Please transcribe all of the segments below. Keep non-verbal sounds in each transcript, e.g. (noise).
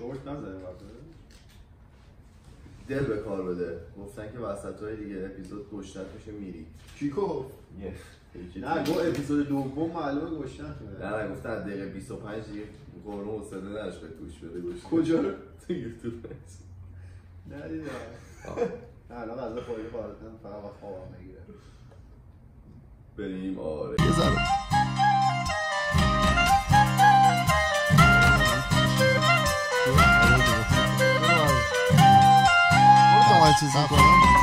شورت نزنه دل به کار بده. گفتن که وسط های دیگه اپیزود گشتت میشه میری. کیکو یه. نه گو اپیزود دوم معلومه گوشتن نه نه گفتن از دقیقه 25 دیگه قرون حوصله نداشت به توش بده گوش کجا؟ رو تو یوتیوب. نه دیدم نه الان غذا خوری خواهدن فقط خوابم می‌گیره. بریم آره. یه ذره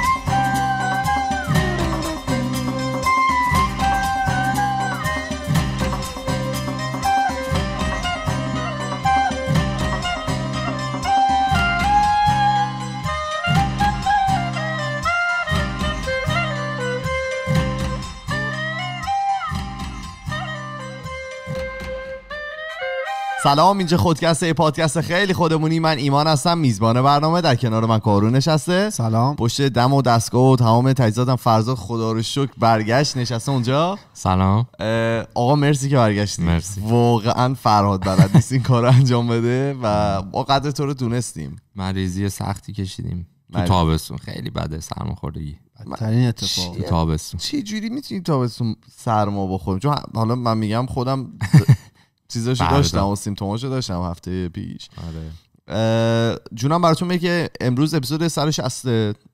سلام اینجا خودکسته یه پادکست خیلی خودمونی. من ایمان هستم میزبان برنامه. در کنار من کارون نشسته. سلام. پشت دم و دستگاه و تمام تجهیزاتم. فرزاد خدا رو شکر برگشت نشسته اونجا. سلام. آقا مرسی که برگشتی. مرسی. واقعا فرهاد بلد نیست این کار رو انجام بده و ما قدر تو رو دونستیم. مریضی سختی کشیدیم. تو مریض. تابستون. خیلی بده سرماخوردگی. بدترین اتفاق. تو تابستون. چه جوری می‌تونیم تابستون سرما بخوریم چون حالا من میگم خودم (laughs) چیزاشو بردا. داشتم و سیمتوماشو داشتم هفته پیش. آره. جونم براتون میگه که امروز اپیزود 160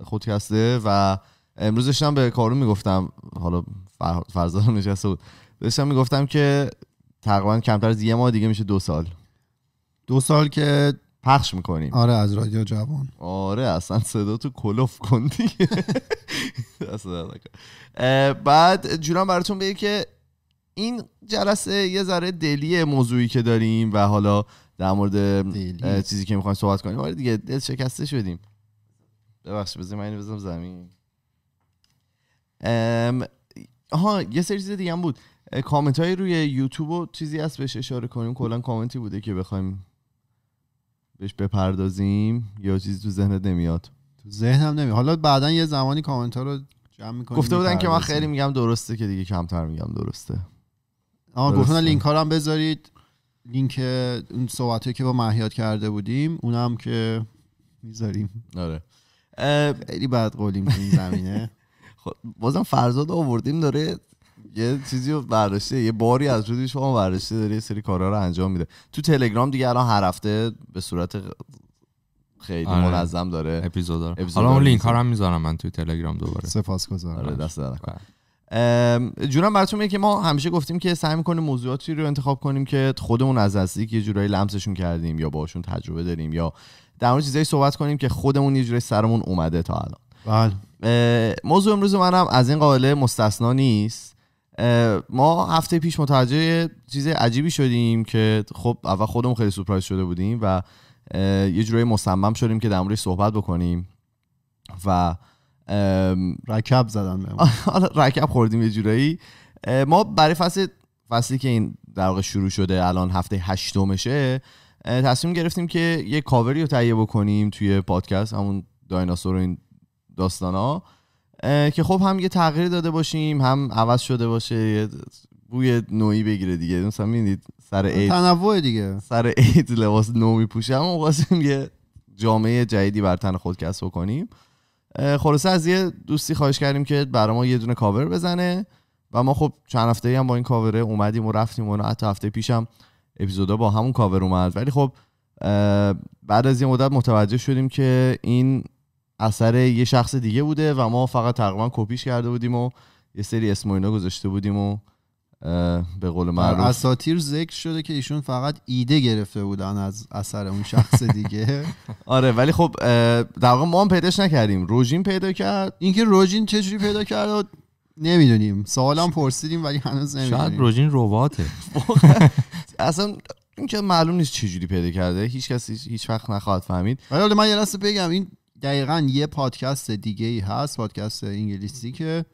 خودکسته و امروز داشتم به کارون می‌گفتم حالا فر- فرزاد هم نشسته بود. داشتم می‌گفتم که تقریبا کمتر از یه ماه دیگه میشه دو سال. دو سال که پخش می‌کنیم. آره از رادیو جوان. آره اصلا صدا تو کلوف کن دیگه. (laughs) بعد جونم براتون بگه که این جلسه یه ذره دلی موضوعی که داریم و حالا در مورد دلی. چیزی که می‌خوایم صحبت کنیم. آره دیگه دل شکسته شدیم. ببخشید بذار من اینو بزنم زمین. ام، آها یه سری چیز دیگه هم بود. کامنت های روی یوتیوب و چیزی هست بهش اشاره کنیم. کلا کامنتی بوده که بخوایم بهش بپردازیم یا چیزی تو ذهنت نمیاد؟ تو ذهنم نمی حالا بعدا یه زمانی کامنت ها رو جمع می‌کنیم گفته بودن که من خیلی میگم درسته که دیگه کمتر میگم درسته. آها درسته. گفتن لینک ها رو هم بذارید. لینک اون صحبت که با مهیاد کرده بودیم اونم که می‌ذاریم. آره. خیلی بد قولیم تو این زمینه. (laughs) خب، بازم فرزاد آوردیم داره یه چیزی رو برداشته یه باری از روی شما برداشته داره یه سری کارا رو انجام میده. تو تلگرام دیگه الان هر هفته به صورت خیلی آره. منظم داره اپیزود اپیزود حالا اون لینک ها می‌ذارم. رو هم می‌ذارم من توی تلگرام دوباره. سپاسگزارم. آره دست. ام، جونم براتون میگه که ما همیشه گفتیم که سعی می‌کنیم موضوعاتی رو انتخاب کنیم که خودمون از نزدیک یه جورایی لمسشون کردیم یا باشون تجربه داریم یا در مورد چیزایی صحبت کنیم که خودمون یه جورایی سرمون اومده تا الان. بله. موضوع امروز منم از این قائله مستثنا نیست. ما هفته پیش متوجه چیز عجیبی شدیم که خب اول خودمون خیلی سورپرایز شده بودیم و یه جورایی مصمم شدیم که در موردش صحبت بکنیم و رکب زدن حالا (laughs) رکب خوردیم یه جورایی. ما برای فصل فصلی که این در واقع شروع شده الان هفته هشتمشه تصمیم گرفتیم که یه کاوری رو تهیه بکنیم توی پادکست همون دایناسور و این داستان ها که خب هم یه تغییر داده باشیم هم عوض شده باشه بوی نوعی بگیره دیگه. مثلا می‌دید سر عید. تنوع دیگه. سر عید لباس نو میپوشم و خواستیم یه جامعه جدیدی بر تن خود کسب کنیم خلاصه از یه دوستی خواهش کردیم که برای ما یه دونه کاور بزنه و ما خب چند هفته هم با این کاوره اومدیم و رفتیم و حتی هفته پیشم اپیزودا با همون کاور اومد. ولی خب بعد از یه مدت متوجه شدیم که این اثر یه شخص دیگه بوده و ما فقط تقریبا کپیش کرده بودیم و یه سری اسم گذاشته بودیم و به قول معروف. اساتیر ذکر شده که ایشون فقط ایده گرفته بودن از اثر اون شخص دیگه. (laughs) آره ولی خب در واقع ما هم پیداش نکردیم. روژین پیدا کرد. اینکه روژین چجوری پیدا کرد نمی‌دونیم. سوالم پرسیدیم ولی هنوز شاید نمی‌دونیم. روژین رباته اصلا اینکه معلوم نیست چجوری پیدا کرده. هیچ کسی هیچ وقت نخواهد فهمید. ولی من یه بگم این دقیقا یه پادکست دیگه ای هست پادکست انگلیسی که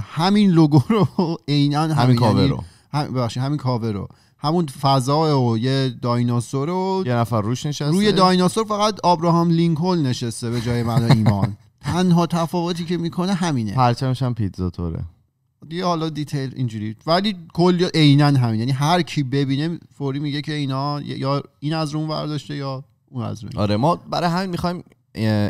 همین لوگو رو (laughs) عینا همین همین کاور یعنی رو. هم ببخشید همین کاور رو. همون فضا و یه دایناسور رو یه نفر روش نشسته. روی دایناسور فقط آبراهام لینکلن نشسته به جای من ایمان. (laughs) تنها تفاوتی که می‌کنه همینه. پرچمش هم پیتزا خوره. دیگه حالا detail اینجوری. ولی کلی عینا همین. یعنی هر کی ببینه فوری میگه که اینا یا این از رو اون برداشته یا اون از رو این. آره ما برای همین می‌خوایم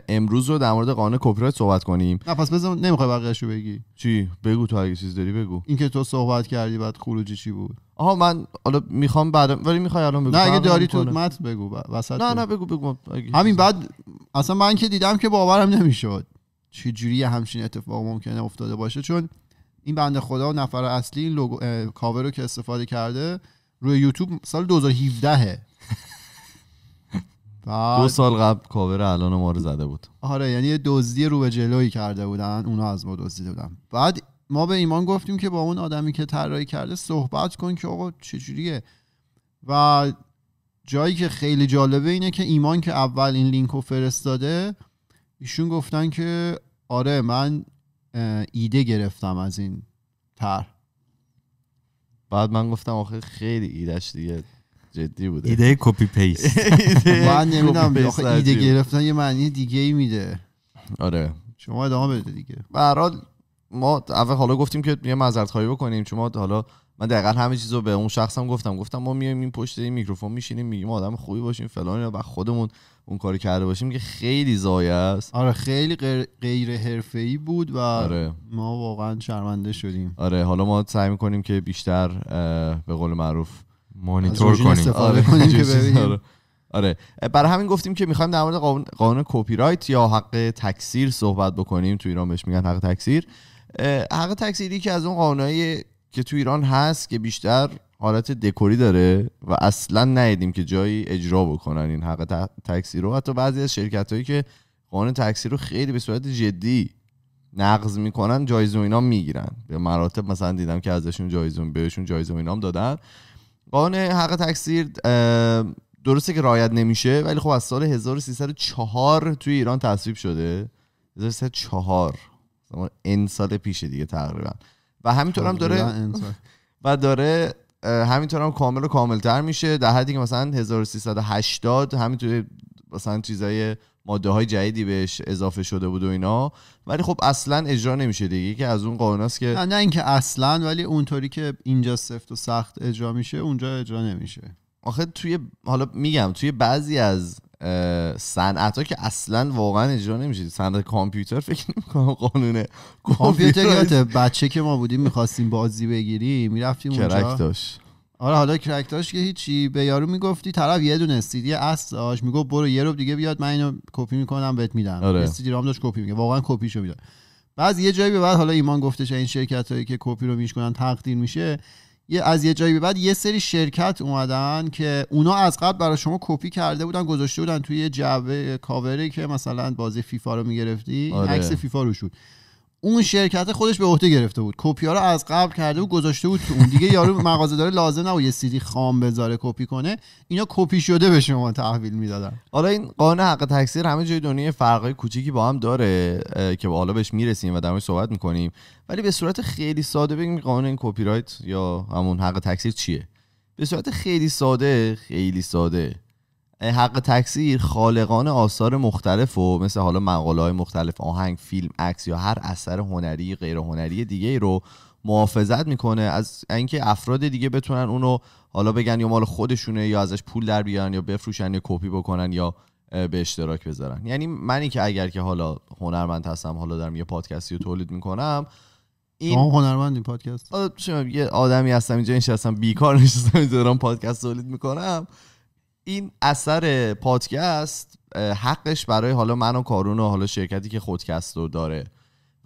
امروز رو در مورد قانون کپی رایت صحبت کنیم. نه پس بذار نمی‌خوای بقیه‌شو بگی. چی؟ بگو تو اگه چیز داری بگو. اینکه تو صحبت کردی بعد خروجی چی بود؟ آها من حالا می‌خوام بعد ولی می‌خوای الان بگو. نه اگه داری تو. متن بگو وسط نه. نه بگو. بگو همین بعد اصلا من که دیدم که باورم نمی‌شد چجوری همچین اتفاق ممکنه افتاده باشه. چون این بنده خدا نفر اصلی این لوگو کاور رو که استفاده کرده روی یوتیوب سال 2017 دو سال قبل کاور الان ما رو زده بود. آره یعنی یه دزدی رو به جلویی کرده بودن اونا از ما دزدیده بودن. بعد ما به ایمان گفتیم که با اون آدمی که طراحی کرده صحبت کن که آقا چجوریه. و جایی که خیلی جالبه اینه که ایمان که اول این لینک رو فرستاده ایشون گفتن که آره من ایده گرفتم از این طرح. بعد من گفتم آخه خیلی ایده‌ش دیگه. جدی بوده. ایده copy (laughs) paste (laughs) من نمی‌دونم ایده. گرفتن یه معنی دیگه ای میده. آره. شما ادامه بده دیگه. به هر حال ما اول حالا گفتیم که یه معذرت خواهی بکنیم. چون ما حالا من دقیقا همه چیز رو به اون شخصم گفتم. گفتم ما میایم این پشت این میکروفون میشینیم میگیم آدم خوبی باشیم فلان و خودمون اون کاری کرده باشیم که خیلی ضایع است. آره خیلی غیر, غیر حرفه‌ای بود و آره. ما واقعا شرمنده شدیم. آره حالا ما سعی می‌کنیم که بیشتر به قول معروف مانیتور کنیم. چیز، ببینیم. آره. آره. برای همین گفتیم که می‌خوایم در مورد قانون, قانون کپی رایت یا حق تکثیر صحبت بکنیم. تو ایران بهش میگن حق تکثیر. حق تکثیری که از اون قانونایی که تو ایران هست که بیشتر حالت دکوری داره و اصلا ندیدیم که جایی اجرا بکنن این حق تکثیر رو. حتی بعضی از شرکت هایی که قانون تکثیر رو خیلی به صورت جدی نقض می‌کنن جایزه و اینا می‌گیرن. به مراتب مثلا دیدم که ازشون جایزه بهشون جایزه و اینام دادن. قانون حق تکثیر درسته که رعایت نمیشه ولی خب از سال 1304 توی ایران تصویب شده. 1304 زمان ان سال پیشه دیگه تقریبا. و همینطور هم داره. و داره همینطور هم کامل و کاملتر میشه. در حدی که مثلا 1380 همینطور مثلا چیزای ماده های جدیدی بهش اضافه شده بود و اینا. ولی خب اصلا اجرا نمیشه دیگه. که از اون قانوناست که نه نه اینکه اصلا ولی اونطوری که اینجا سفت و سخت اجرا میشه اونجا اجرا نمیشه. آخه توی حالا میگم توی بعضی از صنعت ها که اصلا واقعا اجرا نمیشه. صنعت کامپیوتر فکر نمی‌کنم قانون کامپیوتر بچه که ما بودیم می‌خواستیم بازی بگیریم می‌رفتیم اونجا. داشت آره حالا crack داشت که هیچی. به یارو می‌گفتی طرف یه دونه سیدی اصل داشت. می‌گفت برو یه روز دیگه بیا من اینو کپی می‌کنم بهت میدم. آره. سیدی رام داشت کپی میگه واقعا کپیشو می‌داد. بعد یه جایی به بعد حالا ایمان گفتش این شرکت هایی که کپی رو میشکنن تقدیر میشه. یه از یه جایی به بعد یه سری شرکت اومدن که اونا از قبل برای شما کپی کرده بودن گذاشته بودن توی جعبه کاوری که مثلا بازی فیفا رو می‌گرفتی. آره. عکس فیفا رو شد اون شرکت خودش به عهده گرفته بود. کپی ها رو از قبل کرده بود گذاشته بود تو اون. دیگه یارو (laughs) مغازه داره لازم نبود یه سیدی خام بذاره کپی کنه. اینا کپی شده به شما تحویل می‌دادن. حالا این قانون حق تکثیر همه جای دنیا فرقای کوچیکی با هم داره که حالا بهش می‌رسیم و در موردش صحبت می‌کنیم. ولی به صورت خیلی ساده بگیم قانون این کپی رایت یا همون حق تکثیر چیه؟ به صورت خیلی ساده خیلی ساده. حق تکثیر خالقان آثار مختلف و مثل حالا مقاله های مختلف آهنگ فیلم عکس یا هر اثر هنری غیر هنری دیگه رو محافظت می‌کنه. از اینکه افراد دیگه بتونن اونو حالا بگن یا مال خودشونه یا ازش پول در بیارن یا بفروشن یا کپی بکنن یا به اشتراک بذارن. یعنی منی که اگر که حالا هنرمند هستم حالا دارم یه پادکستی رو تولید می‌کنم این هنرمند این پادکست؟ یه آدمی هستم اینجا نشستم بیکار نشستم دارم پادکست تولید می‌کنم. این اثر پادکست حقش برای حالا من و کارون و حالا شرکتی که خودکست رو داره.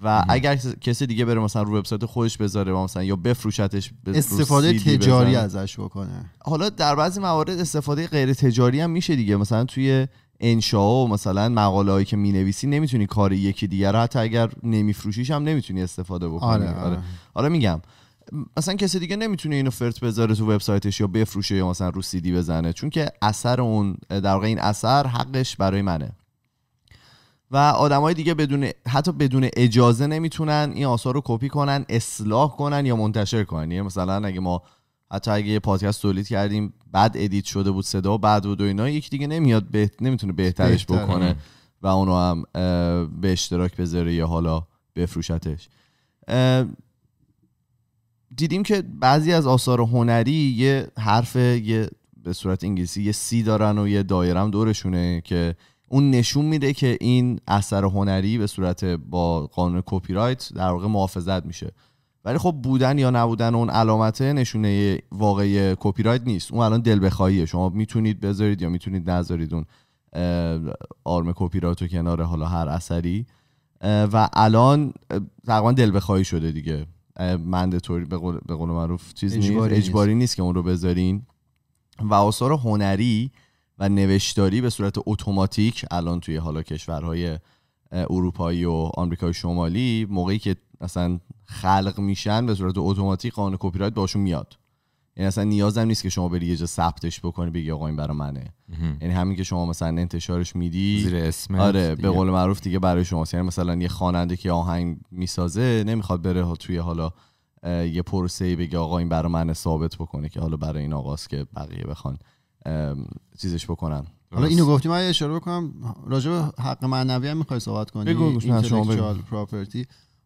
و اگر کس- کسی دیگه بره مثلا رو وبسایت خودش بذاره و مثلا یا بفروشتش استفاده تجاری بزنه. ازش بکنه. حالا در بعضی موارد استفاده غیر تجاری هم میشه دیگه. مثلا توی انشا و مثلا مقاله هایی که می‌نویسی نمی‌تونی کار یکی دیگر رو حتی اگر نمیفروشیش هم نمی‌تونی استفاده بکنی. آره، آره. حالا میگم مثلا کسی دیگه نمی‌تونه اینو فرت بذاره تو وبسایتش یا بفروشه یا مثلا رو سیدی بزنه چون که اثر اون در واقع این اثر حقش برای منه. و آدمای دیگه بدون حتی بدون اجازه نمی‌تونن این آثار رو کپی کنن اصلاح کنن یا منتشر کنن. یعنی مثلا اگه ما حتی اگه یه پادکست تولید کردیم بعد edit شده بود صدا بعد بود و اینا یکی دیگه نمیاد به... نمی‌تونه بهترش. بکنه و اونو هم به اشتراک بذاره یا حالا بفروشتش. دیدیم که بعضی از آثار هنری یه حرف یه به صورت انگلیسی یه C دارن و یه دایره دورشونه که اون نشون میده که این اثر هنری به صورت با قانون کپی رایت در واقع محافظت میشه. ولی خب بودن یا نبودن اون علامته نشونه واقعی کپی رایت نیست. اون الان دل بخواهیه. شما می‌تونید بذارید یا می‌تونید نذارید اون آرم کپی رایت رو کنار حالا هر اثری. و الان تقریبا دل بخواهی شده دیگه. mandatory به قول, به قول معروف چیز نیست. اجباری نیست. اجباری نیست که اون رو بذارین. و آثار هنری و نوشتاری به صورت اتوماتیک الان توی حالا کشورهای اروپایی و آمریکای شمالی موقعی که اصلا خلق میشن به صورت اتوماتیک قانون کپی رایت باشون میاد. یعنی اصلا نیازم نیست که شما بری یه جا ثبتش بکنی بگی آقا این برای منه. یعنی همین که شما مثلا انتشارش میدی زیر اسم آره به قول معروف دیگه برای شما یعنی مثلا یه خواننده که آهنگ می‌سازه نمی‌خواد بره توی حالا یه پروسه بگه آقا این برای من ثابت بکنه که حالا برای این آقاست که بقیه بخوان چیزش بکنن. حالا اینو گفتی من اشاره بکنم. راجع به حق معنوی هم می‌خوای صحبت کنی؟ بگو، شما بگو.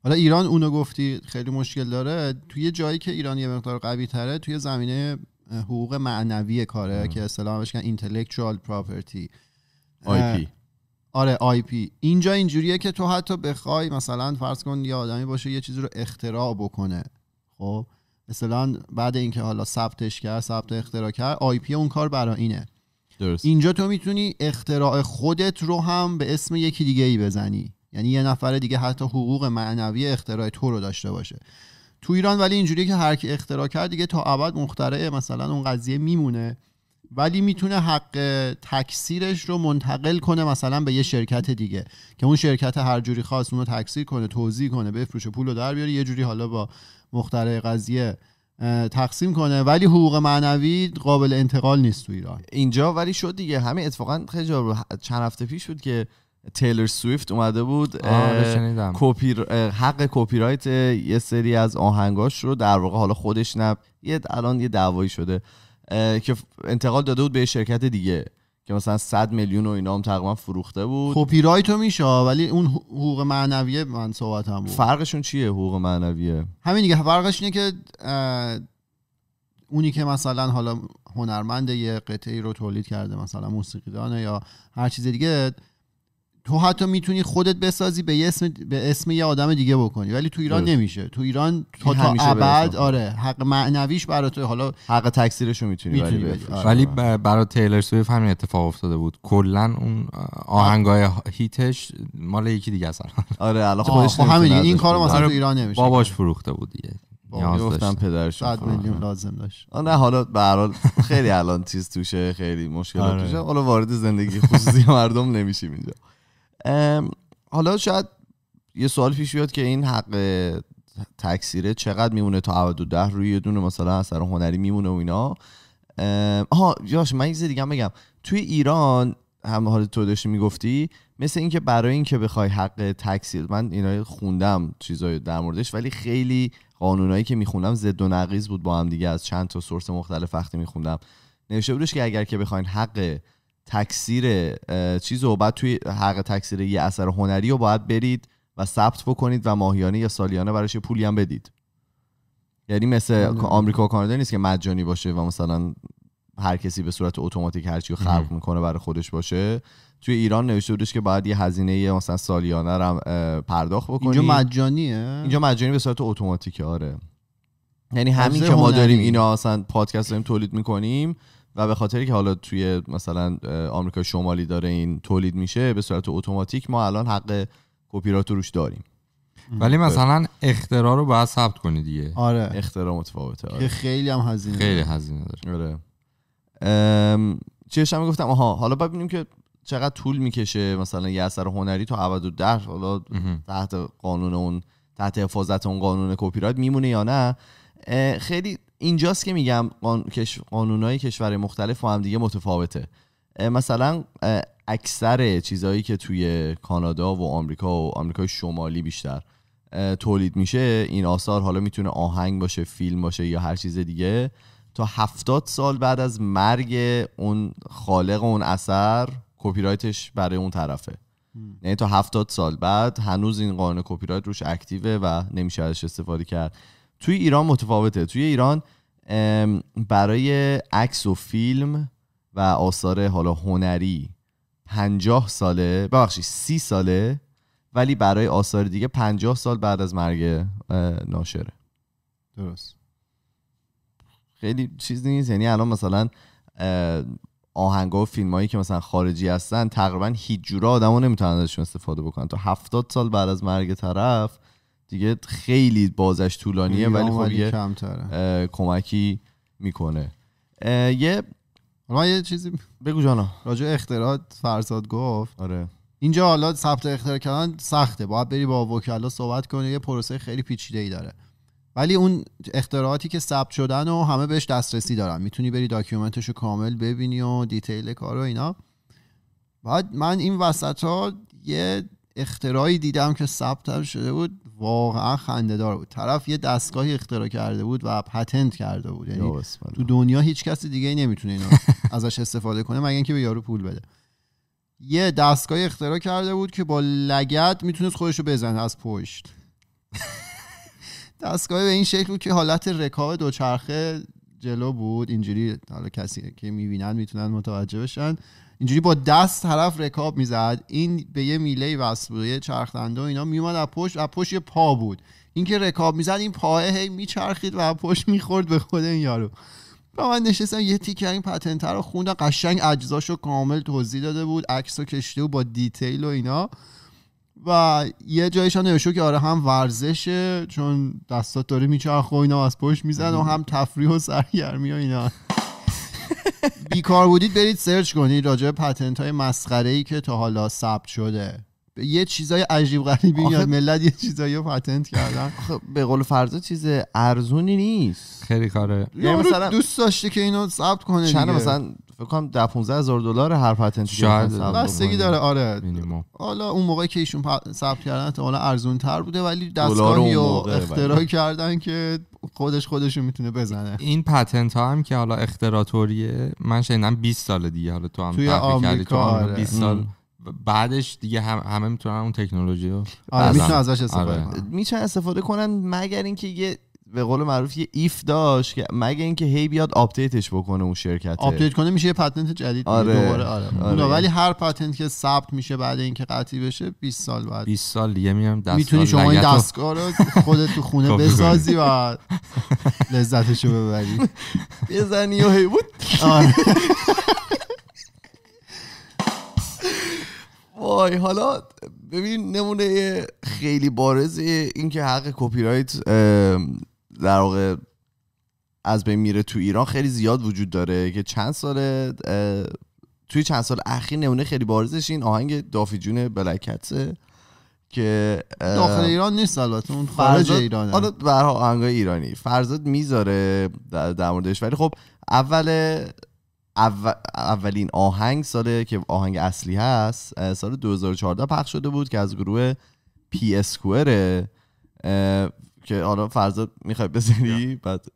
حالا ایران اونو گفتی خیلی مشکل داره. توی یه جایی که ایران یه مقدار قوی تره توی زمینه حقوق معنوی کاره که اصطلاح بهش میگن intellectual property. IP. آره IP. اینجا اینجوریه که تو حتی بخوای مثلا فرض کن یه آدمی باشه یه چیزی رو اختراع بکنه. خب؟ مثلا بعد اینکه حالا ثبتش کرد ثبت اختراع کرد IP اون کار برای اینه. درست. اینجا تو می‌تونی اختراع خودت رو هم به اسم یکی دیگه ای بزنی. یعنی یه نفر دیگه حتی حقوق معنوی اختراع تو رو داشته باشه. تو ایران ولی اینجوریه که هر کی اختراع کرد دیگه تا ابد مخترع مثلا اون قضیه میمونه. ولی می‌تونه حق تکثیرش رو منتقل کنه مثلا به یه شرکت دیگه. که اون شرکت هر جوری خواست اونو تکثیر کنه توضیح کنه بفروشه پول رو در بیاره یه جوری حالا با مخترع قضیه تقسیم کنه. ولی حقوق معنوی قابل انتقال نیست تو ایران. اینجا ولی شد دیگه. همین اتفاقا خیلی رو- چند هفته پیش بود که تیلر سویفت اومده بود کپی حق کپی رایت یه سری از آهنگاش رو در واقع حالا خودش نه یه الان یه دعوایی شده که انتقال داده بود به یه شرکت دیگه که مثلا 100 میلیون و اینا هم تقریبا فروخته بود. کپی رایت رو میشه ولی اون حقوق معنویه من صحبت هم بود. فرقشون چیه حقوق معنویه؟ همین دیگه فرقش اینه که اونی که مثلا حالا هنرمند یه قطعه‌ای رو تولید کرده مثلا موسیقیدانه یا هر چیز دیگه تو حتی می‌تونی خودت بسازی به اسم به اسم یه آدم دیگه بکنی. ولی تو ایران درست. نمیشه. تو ایران تا تا ابد. آره حق معنویش برای تو حالا حق تکثیرش رو می‌تونی می‌تونی ولی. آره. ولی برای تیلر سویف همین اتفاق افتاده بود. کلا اون آهنگای هیتش مال یکی دیگه است آره الان خودش خب همین دیگه. این کارو مثلا آره، تو ایران نمیشه باباش فروخته بود دیگه. گفتم 100 میلیون لازم داشت. نه حالا به هر حال خیلی الان چیز توشه خیلی مشکلات آره. توشه. حالا وارد زندگی خصوصی (laughs) مردم نمیشیم اینجا. حالا شاید یه سوال پیش بیاد که این حق تکثیره چقدر میمونه تا ابد و ده روی یه دونه مثلا اثر هنری میمونه و اینا؟ آها یاش من یه دیگه هم بگم. توی ایران هم حالا تو داشتی می‌گفتی مثل اینکه برای اینکه بخوای حق تکثیر من اینا خوندم چیزای در موردش ولی خیلی قانونایی که میخوندم زد و نقیض بود با هم دیگه از چند تا سورس مختلف وقتی میخوندم. نوشته بودش که اگر که بخواین حق تکثیر چیز رو بعد توی حق تکثیر یه اثر هنری رو باید برید و ثبت بکنید و ماهیانه یا سالیانه براش یه پولی هم بدید. یعنی مثل آره. آمریکا و کانادا نیست که مجانی باشه و مثلا هر کسی به صورت اتوماتیک هرچی رو خلق می‌کنه برای خودش باشه. توی ایران نوشته بودش که باید یه هزینه مثلا سالیانه رو پرداخت بکنی. اینجا مجانیه؟ اینجا مجانی به صورت اتوماتیکه آره. یعنی همین که ما. داریم اینا اصلا پادکست داریم تولید می‌کنیم و به خاطری که حالا توی مثلا آمریکا شمالی داره این تولید میشه به صورت اتوماتیک ما الان حق کپی رایت رو روش داریم. ولی مثلا اختراع رو باید ثبت کنی دیگه. آره. اختراع متفاوته که آره, خیلی هم هزینه خیلی. هزینه داره. آره. ام، چیش هم گفتم آها حالا ببینیم که چقدر طول می‌کشه مثلا یه اثر هنری تا ابد و در حالا. تحت قانون اون تحت حفاظت اون قانون کپی رایت میمونه یا نه. خیلی اینجاست که میگم. قانونهای کشور مختلف با هم دیگه متفاوته. مثلا اکثر چیزهایی که توی کانادا و آمریکا و آمریکای شمالی بیشتر تولید میشه این آثار حالا می‌تونه آهنگ باشه فیلم باشه یا هر چیز دیگه. تا هفتاد سال بعد از مرگ اون خالق اون اثر کپی رایتش برای اون طرفه. یعنی تا هفتاد سال بعد هنوز این قانون کپی رایت روش active ه و نمیشه ازش استفاده کرد. توی ایران متفاوته. توی ایران برای عکس و فیلم و آثار حالا هنری پنجاه ساله ببخشید سی ساله ولی برای آثار دیگه پنجاه سال بعد از مرگ ناشره. درست. خیلی چیز نیست. یعنی الان مثلا آهنگا و فیلم هایی که مثلا خارجی هستن تقریبا هیچ جورا آدما نمی‌تونن ازشون استفاده بکنن. تا هفتاد سال بعد از مرگ طرف دیگه خیلی بازش طولانیه ولی خب یه کمتره. کمکی می‌کنه. یه من یه چیزی بگو جانا. راجع به اختراعات فرزاد گفت. آره. اینجا حالا ثبت اختراع کردن سخته. باید بری با وکلا صحبت کنی یه پروسه خیلی پیچیده ای داره. ولی اون اختراعاتی که ثبت شدن و همه بهش دسترسی دارن. می‌تونی بری document ش رو کامل ببینی و detail کار و اینا. بعد من این وسط ها یه اختراعی دیدم که ثبت شده بود واقعا خنده‌دار بود. طرف یه دستگاهی اختراع کرده بود و patent کرده بود. یعنی. تو دنیا هیچ کسی دیگه نمی‌تونه اینو (laughs) ازش استفاده کنه مگر اینکه به یارو پول بده. یه دستگاه اختراع کرده بود که با لگد می‌تونست خودش رو بزنه از پشت. دستگاه به این شکل بود که حالت رکاب دوچرخه جلو بود. اینجوری حالا کسی که می‌بینن می‌تونن متوجه بشن. اینجوری با دست طرف رکاب می‌زد. این به یه میله وصل بود یه چرخدنده و اینا میومد از پشت از پشت یه پا بود. این که رکاب می‌زد این پاه هی میچرخید و از پشت می‌خورد به خود این یارو. و من نشستم یه تیکه این پتنت رو خوندم قشنگ اجزاشو کامل توضیح داده بود عکس و کشته و با دیتیل و اینا. و یه جایش نوشته که آره هم ورزشه چون دستات داره میچرخ و اینا از پشت میزن و هم تفریح و سرگرمی و اینا. بیکار بودید برید سرچ کنید راجع به پتنت های مسخره ای که تا حالا ثبت شده. یه چیزای عجیب غریبی آخه- میاد ملت یه چیزایی رو پتنت کردن. خب به قول فرضا چیز ارزونی نیست. خیلی کاره. یعنی یارو مثلا- دوست داشته که اینو ثبت کنه چند. مثلا فکر کنم 10 15 هزار دلار هر پتنتی که شاید. بستگی. داره آره حالا اون موقع که ایشون ثبت کردن احتمالا ارزون تر بوده ولی دستگاهی رو اختراع. کردن که خودش خودشو می‌تونه بزنه این patent ها هم که حالا اختراع اینطوریه من شنیدم 20 سال دیگه حالا تو هم توی آمریکا، تو آمریکا آره. 20 سال بعدش دیگه هم همه می‌تونن اون تکنولوژی رو آره بزن. می‌تونه ازش استفاده آره. کنه می‌تونن استفاده کنن مگر اینکه یه به قول معروف یه if داشت که مگر اینکه هی بیاد update ش بکنه اون شرکت update کنه میشه یه پتنت جدید آره. دوباره. آره, آره. ولی هر پتنت که ثبت میشه بعد اینکه قطعی بشه 20 سال بعد. 20 سال دیگه میام دست می‌تونی شما این دستگاه رو خودت تو خونه کپی (laughs) بسازی و لذتشو ببری. (laughs) بزنی و هی بود. آره. (laughs) وای حالا ببین نمونه خیلی بارز این که حق کپی رایت در واقع از بین میره تو ایران خیلی زیاد وجود داره که چند سال توی چند سال اخیر نمونه خیلی بارزش این آهنگ دافی جون بلکتسه که داخل ایران نیست البته اون خارج فرزاد- ایرانه. حالا برها آهنگای ایرانی. فرزاد می‌ذاره در, در موردش. ولی خب اول اول- اولین آهنگ ساله که آهنگ اصلی هست سال 2014 پخش شده بود که از گروه پی اسکوره که حالا فرزاد می‌خوای بذاری بعد.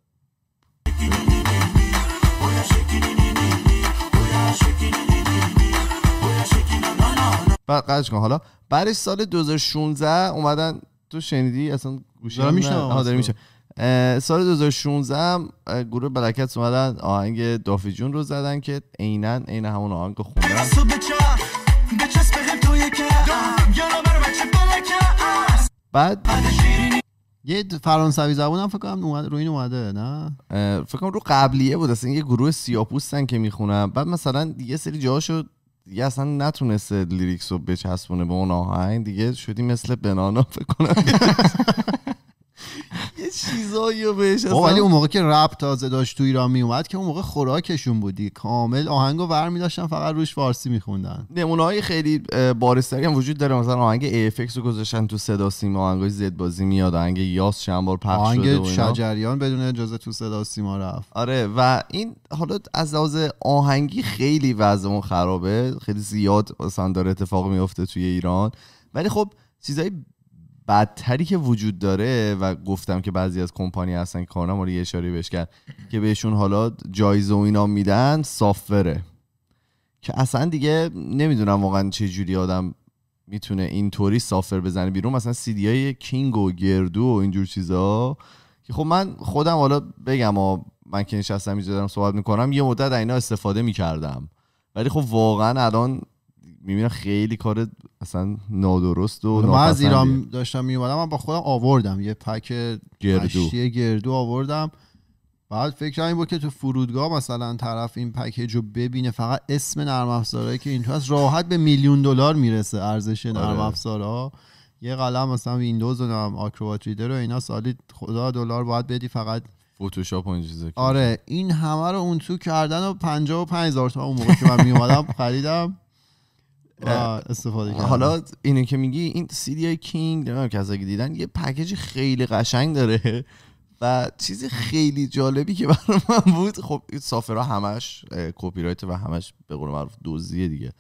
بعد قدش کن. حالا بعدش سال 2016 اومدن تو شنیدی؟ اصلا گوشی دارم. میشه سال 2016 هم اه، گروه بلکت اومدن آهنگ دافی جون رو زدن که عینا عین همون آهنگ رو خوندن. بعد یه فرانسوی زبون هم فکر کنم اومد رو این اومده نه؟ فکر کنم رو قبلیه بود اصلا یه گروه سیاپوستن که می‌خونن. بعد مثلا یه سری جاهاشو دیگه اصلا نتونسته لیریکس رو بچسبونه به اون آهنگ. دیگه شدی مثل بنانا فکر کنم. (laughs) یه چیزایی رو بهش ولی اون موقع که رپ تازه داشت تو ایران میومد که اون موقع خوراکشون بودی. کامل آهنگو ور میداشتن فقط روش فارسی میخوندن. نمونه های خیلی بارستری هم وجود داره. مثلا آهنگ ایفکس رو گذاشتن تو صدا سیما. آهنگ زد بازی میاد آهنگ یاس چند بار پخش شده و آهنگ. شجریان بدون اجازه تو صدا سیما رفت. آره و این حالا از لحاظ آهنگی خیلی وضعمون خرابه. خیلی زیاد مثلا داره اتفاق میفته توی ایران. ولی خب چیزای بدتری که وجود داره و گفتم که بعضی از کمپانی هستن که کارنا رو یه اشاره بهش کرد که بهشون حالا جایزه و اینا میدن سافره که اصلا دیگه نمی‌دونم واقعا چه جوری آدم می‌تونه اینطوری سافر بزنه بیرون. مثلا سیدی های کینگ و گردو و اینجور چیزا. که که خب من خودم حالا بگم و من که نشستم اینجا دارم صحبت می‌کنم یه مدت اینا استفاده می‌کردم. ولی خب واقعا الان می‌بینم خیلی کار اصلا نادرست و من از. ایران داشتم میومدم من با خودم آوردم. یه پک گردو. گردو آوردم. بعد فکر این بود که تو فرودگاه مثلا طرف این پکیج رو ببینه. فقط اسم نرم افزارهایی که این تو هست. راحت به میلیون دلار می‌رسه ارزش نرم آره. افزارها. یه قلم مثلا ویندوز و نرم Acrobat Reader و اینا. سالی خدا دلار باید بدی فقط. فتوشاپ و این چیزا آره. این همه رو اون تو کردن و 55 هزار تومن اون موقع که من میومدم خریدم. و استفاده کردم. حالا اینو که میگی این سیدی های کینگ نمی‌دونم کسایی که دیدن یه package خیلی قشنگ داره و چیز خیلی جالبی که برای من بود. خب این سافرها همش کپی رایت و همش به قول معروف دزدیه دیگه.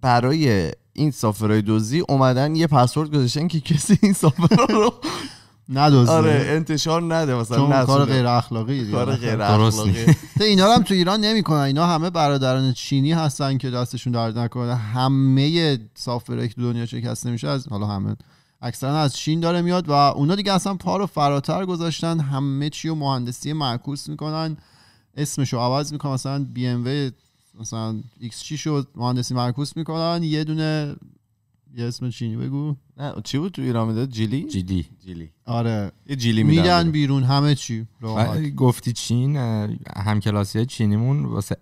برای این سافرهای دزدی اومدن یه پسورد گذاشتن که کسی این سافرها رو ندزده. آره انتشار نده مثلا چون کار. غیر اخلاقی دیگه. کار غیر درست اخلاقی. (laughs) اینا رو هم تو ایران نمی‌کنن. اینا همه برادران چینی هستن که دستشون درد نکنه. همه که تو دنیا شکسته میشه از حالا همه اکثرا از چین داره میاد و اونا دیگه اصلا پا رو فراتر گذاشتن. همه چی و مهندسی معکوس می‌کنن. اسمشو عوض می‌کنن. مثلا BMW مثلا X6 شد مهندسی معکوس می‌کنن. یه دونه یه اسم چینی بگو. نه چی بود تو ایران می‌داد؟ جیلی؟ جدی جیلی. آره. یه جیلی میدن میدن بیرون همه چی. گفتی چین اه، همکلاسی های چینیمون واسه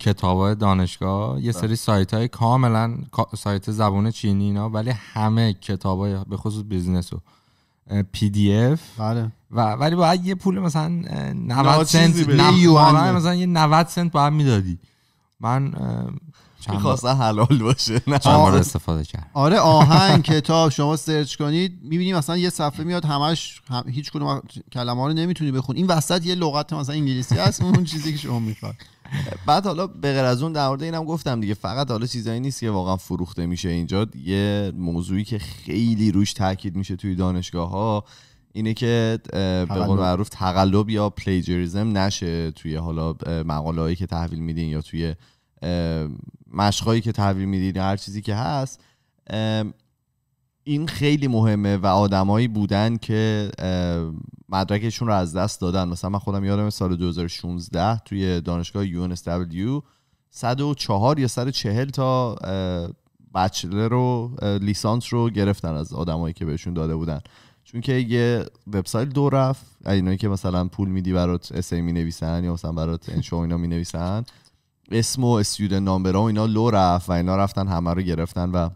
کتاب های دانشگاه یه سری سایت های کاملا کا- سایت زبون چینی اینا ولی همه کتاب های به خصوص business و پی دی اف. بله. و ولی باید یه پول مثلا اه، 90 ناچیزی سنت. مثلا یه 90 سنت باید می‌دادی. من چند بار, حلال باشه نه. چند بار. استفاده کردم. آره آهنگ (laughs) کتاب شما سرچ کنید می‌بینی مثلا یه صفحه میاد همش هم هیچ کدوم کلمه رو نمی‌تونی بخونی این وسط یه لغت مثلا انگلیسی هست اون چیزی که شما می‌خواد بعد حالا به غیر از اون در مورد اینم گفتم دیگه فقط حالا چیزایی نیست که واقعا فروخته میشه اینجا. یه موضوعی که خیلی روش تاکید میشه توی دانشگاه ها اینه که به. قول معروف تقلب یا پلیجریزم نشه توی حالا مقاله هایی که تحویل میدین یا توی مشقایی که تحویل میدین یا هر چیزی که هست. این خیلی مهمه و آدمایی بودن که مدرکشون رو از دست دادن. مثلا من خودم یادم سال 2016 توی دانشگاه UNSW 104 یا 140 تا بچلر رو لیسانس رو گرفتن از آدمایی که بهشون داده بودن. چون که یه وبسایت دو رفت اینایی که مثلا پول میدی برات اسای می نویسن یا مثلا برات انشا و اینا می نویسن اسم و استودنت نامبر و اینا لو رفت و اینا رفتن همه رو گرفتن و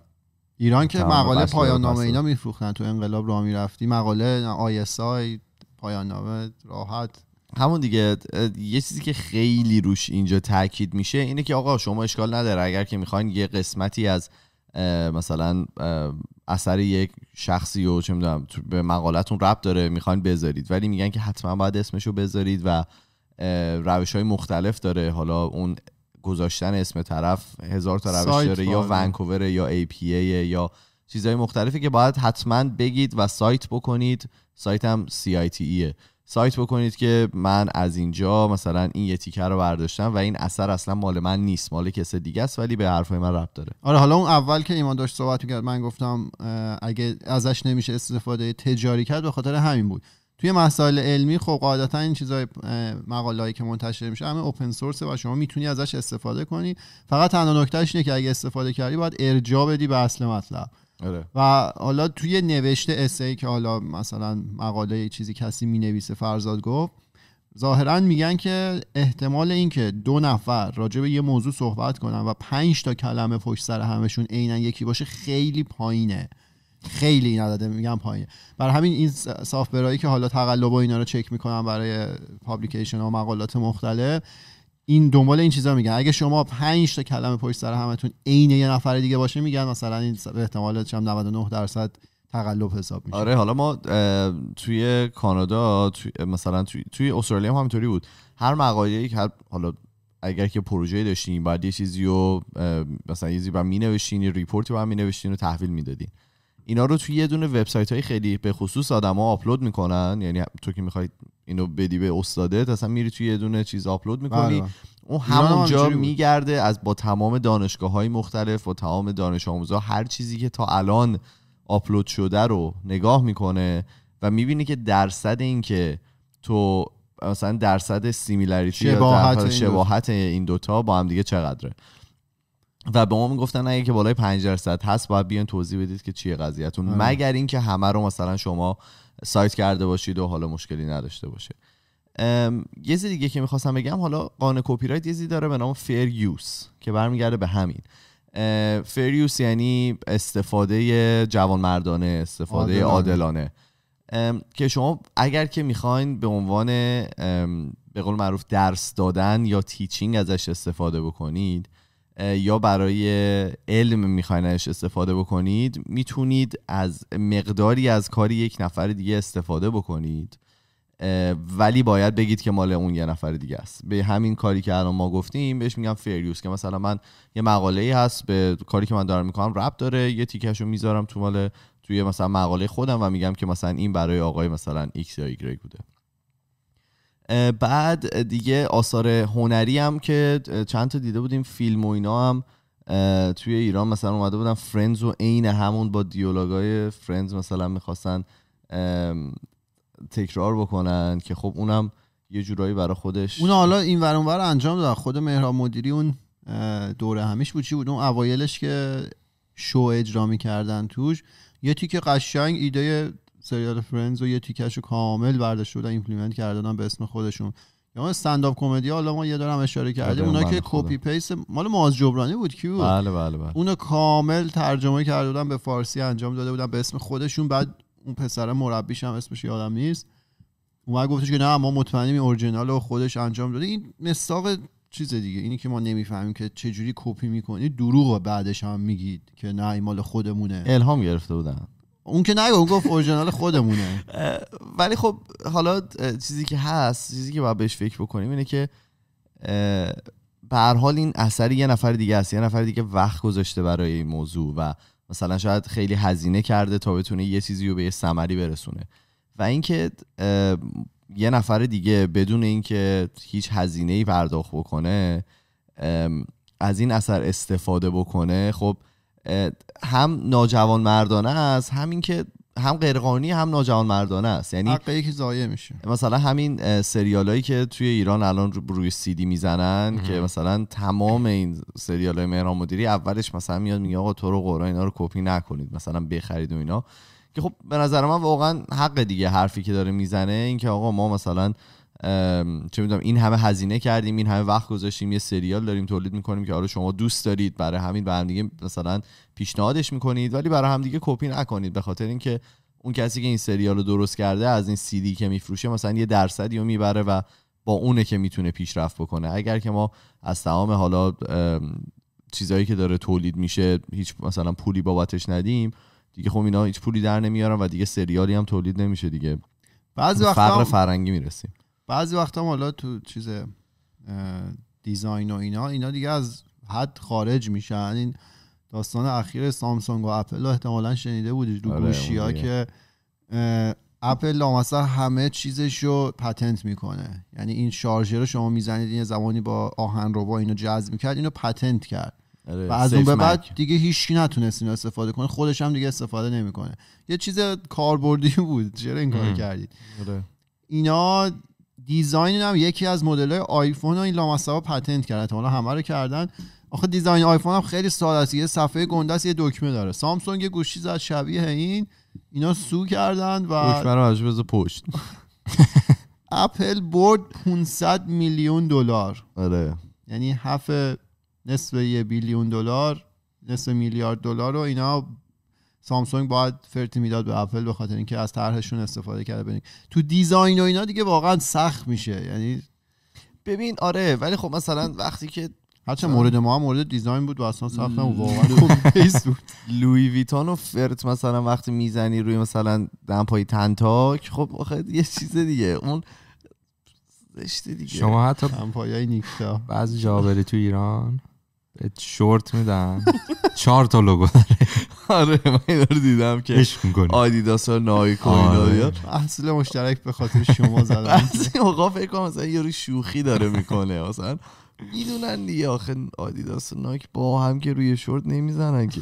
ایران که مقاله پایان نامه اینا میفروختن تو انقلاب راه می‌رفتی مقاله ISI پایان نامه راحت. همون دیگه یه چیزی که خیلی روش اینجا تاکید میشه اینه که آقا شما اشکال نداره اگر که می‌خواین یه قسمتی از مثلا اثر یک شخصی و چه می‌دونم به مقالتون ربط داره می‌خواین بذارید. ولی میگن که حتما باید اسمشو بذارید و روش های مختلف داره. حالا اون گذاشتن اسم طرف هزار تا روش داره یا. ونکوور یا APA یا چیزهای مختلفی که باید حتما بگید و سایت بکنید. سایت هم CITE سایت بکنید که من از اینجا مثلا این یه تیکه رو برداشتم و این اثر اصلا مال من نیست مال کس دیگه است ولی به حرفای من ربط داره. آره حالا اون اول که ایمان داشت صحبت می‌کرد من گفتم اگه ازش نمیشه استفاده تجاری کرد به خاطر همین بود. توی مسائل علمی خب قاعدتا این چیزای مقالهایی که منتشر میشه همه اوپن سورس و شما می‌تونی ازش استفاده کنی. فقط تنها نکتهش اینه که اگه استفاده کردی باید ارجاع بدی به اصل مطلب. آره. و حالا توی نوشته اسه که حالا مثلا مقاله چیزی کسی می‌نویسه فرزاد گفت ظاهرا میگن که احتمال اینکه دو نفر راجع به یه موضوع صحبت کنن و پنج تا کلمه پشت سر همشون عینا یکی باشه خیلی پایینه. خیلی این عدده میگم پایینه. برای همین این سافتورهایی که حالا تقلب و اینا رو چک می‌کنن برای publication و مقالات مختلف این دنبال این چیزا میگن. اگه شما 5 تا کلمه پشت سر همتون عین یه نفر دیگه باشه میگن مثلا این به احتمال چم 99 درصد تقلب حساب میشه. آره حالا ما توی کانادا توی مثلا توی, توی استرالیا هم همینطوری بود. هر مقاله که حالا اگر که پروژه داشتین بعد یه چیزی رو مثلا یه چیزی می نوشتین یه report ی می و تحویل می‌دادین. اینا رو توی یه دونه وبسایت های خیلی به خصوص آدما آپلود می‌کنن یعنی تو که می‌خوای اینو بدی به استادت اصلا میری توی یه دونه چیز آپلود می‌کنی بله. اون همونجا. میگرده از با تمام دانشگاه های مختلف و تمام دانش آموزا هر چیزی که تا الان آپلود شده رو نگاه می‌کنه و می‌بینی که درصد این که تو مثلا درصد سیمیلاریتی یا شباهت در- این دوتا. شباهت این دوتا با هم دیگه چقدره و به ما می‌گفتن اگه که بالای 5 درصد هست باید بیان توضیح بدید که چیه قضیهتون آره. مگر اینکه همه رو مثلا شما سایت کرده باشید و حالا مشکلی نداشته باشه یه چیز دیگه که می‌خواستم بگم حالا قانون کپی رایت یه داره به نام fair use که برمیگرده به همین fair use یعنی استفاده جوانمردانه استفاده عادلانه. که شما اگر که می‌خواین به عنوان به قول معروف درس دادن یا teaching ازش استفاده بکنید یا برای علم می‌خواین ازش استفاده بکنید می‌تونید از مقداری از کاری یک نفر دیگه استفاده بکنید. ولی باید بگید که مال اون یه نفر دیگه است. به همین کاری که الان ما گفتیم بهش میگم fair use که مثلا من یه مقاله ای هست به کاری که من دارم می‌کنم ربط داره یه تیکشو می‌ذارم تو مال توی مثلا مقاله خودم و میگم که مثلا این برای آقای مثلا X یا Y بوده. بعد دیگه آثار هنری هم که چند تا دیده بودیم فیلم و اینا هم توی ایران مثلا اومده بودن. فرندز و عین همون با دیالوگای Friends مثلا می‌خواستن تکرار بکنن که خب اونم یه جورایی برای خودش اون حالا این ور اون ور انجام داد خود مهران مدیری اون دوره همیش بود. چی بود؟ اون اوایلش که شو اجرا می‌کردن توش. یه تیکه قشنگ ایده سریال فرندز و یه تیکش رو کامل برداشته بودن implement کردن به اسم خودشون. یا اون stand-up comedy حالا ما یه دارم اشاره کردیم. آره، اونا بنده که. copy paste مال معاذ جبرانی بود کی بود؟ بله بله بله. اونو کامل ترجمه کرده بودن به فارسی انجام داده بودن به اسم خودشون. بعد اون پسر مربیش هم اسمش یادم نیست. اومد گفتش که نه ما مطمئنیم اورجینال رو خودش انجام داده. این مستاق چیز دیگه. اینی که ما نمی‌فهمیم که چه جوری کپی می‌کنید دروغ بعدش هم میگید که نه این مال خودمونه. الهام گرفته بودن. اون که نگه اون گفت اورجینال خودمونه. (laughs) ولی خب حالا چیزی که هست چیزی که باید بهش فکر بکنیم اینه که به هر حال این اثر یه نفر دیگه است یه نفر دیگه وقت گذاشته برای این موضوع و مثلا شاید خیلی هزینه کرده تا بتونه یه چیزی رو به یه ثمری برسونه. و اینکه یه نفر دیگه بدون اینکه هیچ هزینه ای پرداخت بکنه از این اثر استفاده بکنه خب هم ناجوان مردانه است همین که هم غیرقانونی هم ناجوان مردانه است. یعنی حق یکی ضایع میشه. مثلا همین سریال هایی که توی ایران الان رو- روی سیدی می‌زنن که مثلا تمام این سریال های مهران مدیری اولش مثلا میاد میگه آقا تو رو قرآن اینا رو کپی نکنید مثلا بخرید و اینا. که خب به نظر من واقعا حق دیگه حرفی که داره می‌زنه این که آقا ما مثلا چه می‌دونم این همه هزینه کردیم این همه وقت گذاشتیم یه سریال داریم تولید می‌کنیم که آره شما دوست دارید برای همین به هم دیگه مثلا پیشنهادش می‌کنید ولی برای هم دیگه کپی نکنید به خاطر اینکه اون کسی که این سریال رو درست کرده از این سیدی که میفروشه مثلا یه درصدی رو می‌بره و با اونه که می‌تونه پیشرفت بکنه. اگر که ما از تمام حالا چیزایی که داره تولید میشه هیچ مثلا پولی بابتش ندیم دیگه خب اینا هیچ پولی در نمیارن و دیگه سریالی هم تولید نمیشه دیگه. بعضی فقر وقتا فرنگی می‌رسیم. بعضی وقتا هم حالا تو چیز دیزاین و اینا اینا دیگه از حد خارج میشن این داستان اخیر سامسونگ و اپل احتمالا شنیده بودید رو آره، گوشی ها. که اپل لامصب همه چیزش رو پتنت می‌کنه یعنی این شارژر رو شما می‌زنید یه زمانی با آهن رو با اینو جذب می‌کرد اینو پتنت کرد آره، و از اون به بعد. دیگه هیچکی نتونست اینو استفاده کنه خودش هم دیگه استفاده نمی‌کنه یه چیز کاربردی (laughs) بود چرا این کارو. کردید آره. اینا design هم یکی از مدل آیفون رو این لامصبا patent کردن احتمالاً همه رو کردن. آخه design آیفون هم خیلی ساده است. یه صفحه گنده است یه دکمه داره. سامسونگ گوشی زد شبیه این. اینا sue کردن و دکمه رو پشت. (laughs) اپل برد 500 میلیون دلار. آره. یعنی هفت نصف یه billion دلار نصف میلیارد دلار رو اینا سامسونگ باید فرتی می‌داد به اپل به خاطر اینکه از طرحشون استفاده کرده ببین تو design و اینا دیگه واقعا سخت میشه. یعنی ببین آره ولی خب مثلا وقتی که هرچند مورد ما هم مورد design بود و اصلا سخت نبود واقعا. (laughs) copy paste بود. لویی ویتان و فرت مثلا وقتی می‌زنی روی مثلا دمپایی تنتاک خب آخه یه چیز دیگه. اون زشته دیگه. شما حتی هم پایای نیکتا. بعضی جا بری تو ایران شورت میدن. چهار تا لوگو داره. آره من اینا رو دیدم که عشق می‌کنی. آدیداس و نایک و اینا آره. محصول مشترک به خاطر شما زدن. (laughs) بعضی موقع فکر کنم مثلا یه روی شوخی داره می‌کنه مثلا می‌دونن دیگه. آخه آدیداس و نایک با هم که روی شورت نمی‌زنن که.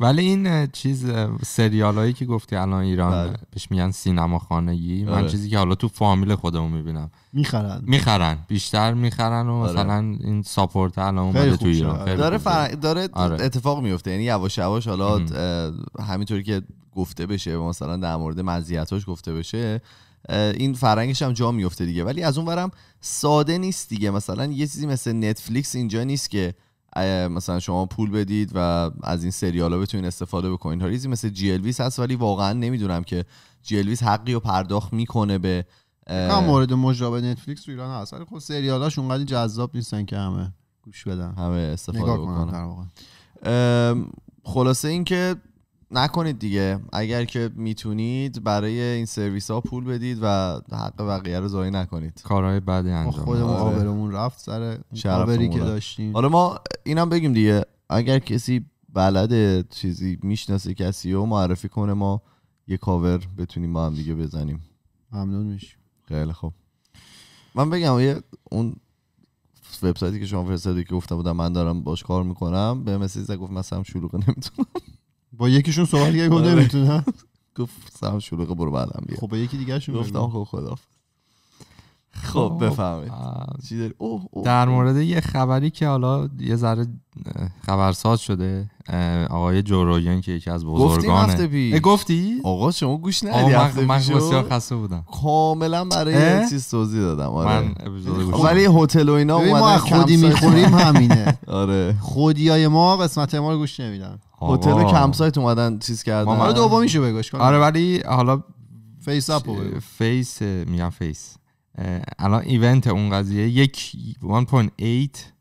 ولی این چیز سریال هایی که گفتی الان ایران بله. بهش میگن سینما خانگی من آره. چیزی که حالا تو فامیل خودمون می‌بینم می‌خرن می‌خرن بیشتر می‌خرن و آره. مثلا این ساپورت الان اومده تو. ایران خیلی داره فر... داره آره. اتفاق میفته یعنی یواش یواش حالا همینطوری که گفته بشه و مثلا در مورد مزیتاش گفته بشه این فرنگش هم جا میفته دیگه ولی از اون ورم ساده نیست دیگه مثلا یه چیزی مثل نتفلیکس اینجا نیست که مثلا شما پول بدید و از این سریال ها بتونید استفاده بکنید هریزی مثل جی الویس هست ولی واقعا نمی‌دونم که جی الویس حقی رو پرداخت می‌کنه به هم مورد مجرا نتفلیکس تو ایران هست ولی خب سریالاش اونقدر جذاب نیستن که همه گوش بدن. همه استفاده بکنن. خلاصه اینکه نکنید دیگه. اگر که می‌تونید برای این سرویس ها پول بدید و حق بقیه رو ضایع نکنید. کارهای بعدی ما انجام خودمون آره. آبرمون رفت سر آبری که. داشتیم. حالا ما اینم بگیم دیگه. اگر کسی بلده چیزی می‌شناسه کسی و معرفی کنه ما یه کاور بتونیم با هم دیگه بزنیم. ممنون میشیم. خیلی خوب. من بگم یه اون وبسایتی که شما فرستادی که گفته بودم من دارم باش کار می‌کنم به مسیج گفت مثلا شلوغه نمی‌تونم. با یکیشون صحبت کرد گفت آره. نمی‌تونم. گفت سم شلوغه برو بعدم بیا. خب با یکی دیگه شون گفتم خب خدا خب بفهمید آه، چی داری؟ اوه اوه. در مورد یه خبری که حالا یه ذره خبرساز شده آقای جوروگن که یکی از بزرگانه هفته پیش. گفتی؟ آقا شما گوش آقا ندی من, هفته من خسته بودم. کاملا برای؟ یه چیز توضیح دادم آره. من خب گوش ولی هتل و اینا ما خودی می‌خوریم همینه. (laughs) آره. خودیای ما قسمت ما رو گوش نمیدن. هتل. کمپ سایت اومدن چیز کردن. ما- دومیشو بگوش کن آره ولی حالا فیس اپ. فیس میگم فیس الان ایونت اون قضیه یک 1.8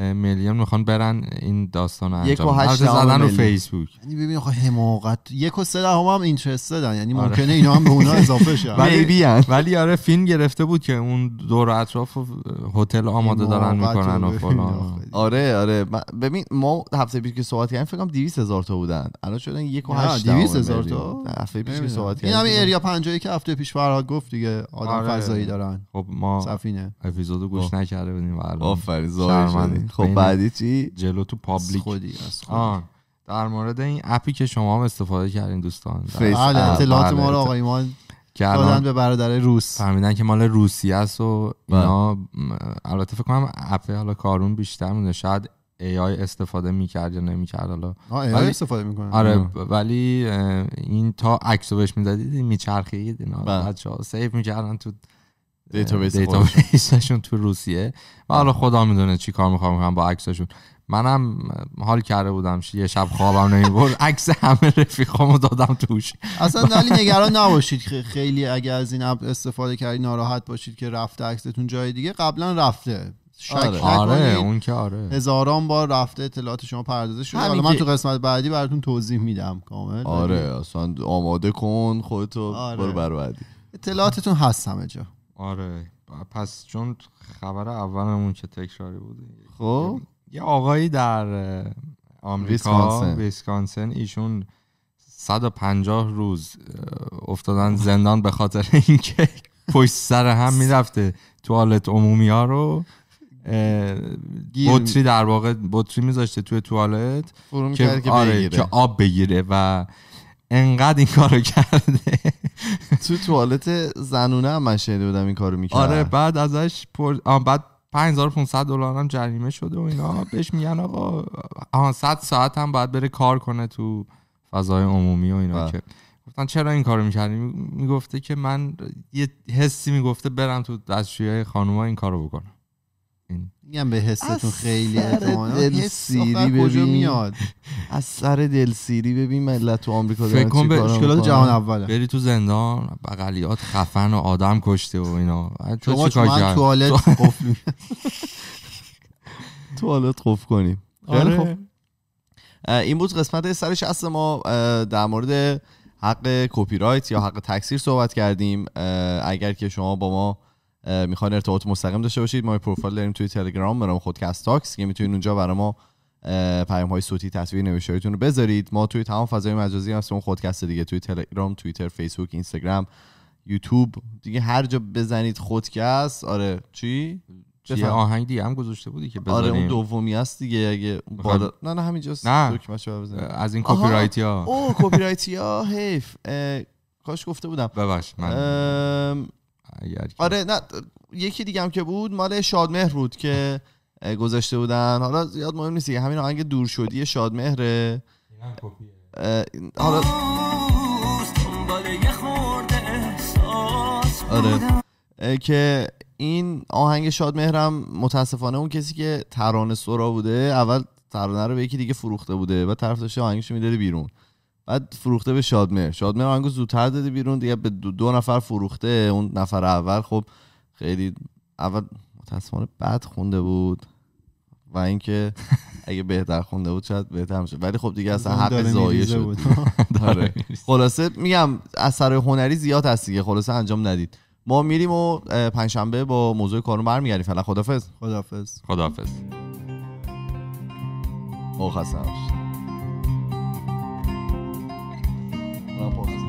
میلیون می‌خوان برن این داستان رو یک انجام دهم زدن رو. فیسبوک یعنی ببین آخه حماقت یک و سه دهم هم اینترستدن یعنی آره. ممکنه اینا هم به اونا (laughs) اضافه شن ولی-. ولی آره فیلم گرفته بود که اون دور و اطراف و هتل آماده دارن می‌کنن و فلان. آره آره ببین ما هفته پیش که صحبت کردیم فکر کنم 200 هزار تا بودن الان شدن یک و هشت 200 دهم هزار. تا؟ هفته پیش که. صحبت این همین کردیم اریا پنجایی که هفته پیش فرهاد گفت دیگه آدم آره. فضایی دارن خب ما سفینه اپیزودو گوش. نکرده بودیم آفرین خب بعدی چی؟ جلو تو public. خودی از خودی. آه. در مورد این app ی که شما هم استفاده کردین دوستان. بله. اطلاعات بله. ما رو آقای ایمان که دادن به برادر روس. فهمیدن که مال روسیه است و اینا م، البته فکر کنم app حالا کارون بیشتر مونه شاید AI استفاده می‌کرد یا نمی‌کرد حالا. ای ولی- استفاده می‌کنن آره ولی این تا عکسو بهش می‌دادید میچرخید اینا بله. بچه ها save می‌کردن تو database database شون تو روسیه. و حالا خدا می‌دونه چی کار می‌خوام کنم با عکسشون منم حال کرده بودم یه شب خوابم نمی‌برد. عکس همه رفیقامو دادم توش. اصلا ولی (laughs) نگران نباشید خیلی اگه از این اپ استفاده کردی ناراحت باشید که رفته عکستون جای دیگه قبلا رفته. شک آره. آره اون که آره. هزاران بار رفته اطلاعات شما پردازش شده. حالا من تو قسمت بعدی براتون توضیح میدم کامل. آره اصلا آماده کن خودتو. آره. برو بر بعدی. اطلاعاتتون هست همه جا. آره. پس چون خبر اولمون که تکراری بود؟ خب. یه آقایی در آمریکا ویسکانسن. ایشون 150 روز افتادن زندان به خاطر اینکه پشت سر هم می‌رفته. توالت عمومی ها رو بطری در واقع بطری میذاشته توی توالت که, که آره که آب بگیره و انقدر این کارو کرده. تو توالت زنونه هم من شنیده بودم این کارو می‌کرد. آره بعد ازش پر... بعد 5500 دلار هم جریمه شده و اینا. بهش میگن آقا آها 100 ساعت هم باید بره کار کنه تو فضای عمومی و اینا بله. که. گفتن چرا این کارو می‌کردی؟ می‌گفته که من یه حسی می‌گفته برم تو دستشویی خانوما این کارو بکنم. میگم به حستون خیلی اعتماد دل سیری کجا ببین. میاد؟ از سر دلسیری ببین ملت تو آمریکا دارن کن چی به مشکلات. جهان اوله. بری تو زندان بغلیات خفن و آدم کشته و اینا. تو شما کردی؟ توالت قفل (laughs) توالت خوف کنیم. خیلی اه، این بود قسمت سر شست ما. اه، در مورد حق کپی رایت یا حق تکثیر صحبت کردیم. اگر که شما با ما می‌خواین ارتباط مستقیم داشته باشید ما پروفایل داریم توی تلگرام به نام خودکست تاکس که می‌تونید اونجا برای ما پیام های صوتی تصویر نوشتاریتون رو بذارید. ما توی تمام فضای مجازی هستیم اون خودکست دیگه توی تلگرام توییتر فیسبوک اینستاگرام یوتیوب. دیگه هر جا بزنید خودکست آره چی؟ یه. آهنگ دیگه هم گذاشته بودی که آره اون دومی هست دیگه. اگه بالا نه نه همینجاست نه. بزنیم. از این. کپی رایتی ها اوه کپی رایتی ها حیف کاش گفته بودم. ببخش من اگر آره نه یکی دیگه هم که بود مال شادمهر بود که گذاشته بودن. حالا زیاد مهم نیست. همین آهنگ دور شدی شادمهره حالا آره. که این آهنگ شادمهرم متاسفانه اون کسی که ترانه سرا بوده اول ترانه رو به یکی دیگه فروخته بوده بعد طرف داشته آهنگش می‌داده بیرون. بعد فروخته به شادمهر. شادمهر آهنگو زودتر داده بیرون دیگه به دو, دو نفر فروخته اون نفر اول خب خیلی اول متاسفانه بد خونده بود و اینکه (laughs) اگه بهتر خونده بود شاید بهتر میشه ولی خب دیگه اصلا حق داره می‌ریزه شد. بود. (laughs) آره. (laughs) خلاصه میگم اثر هنری زیاد هست دیگه خلاصه انجام ندید. ما میریم و پنجشنبه با موضوع کارون برمیگردیم. فعلا خدافظ خدافظ مرخص نباشید. Rapport.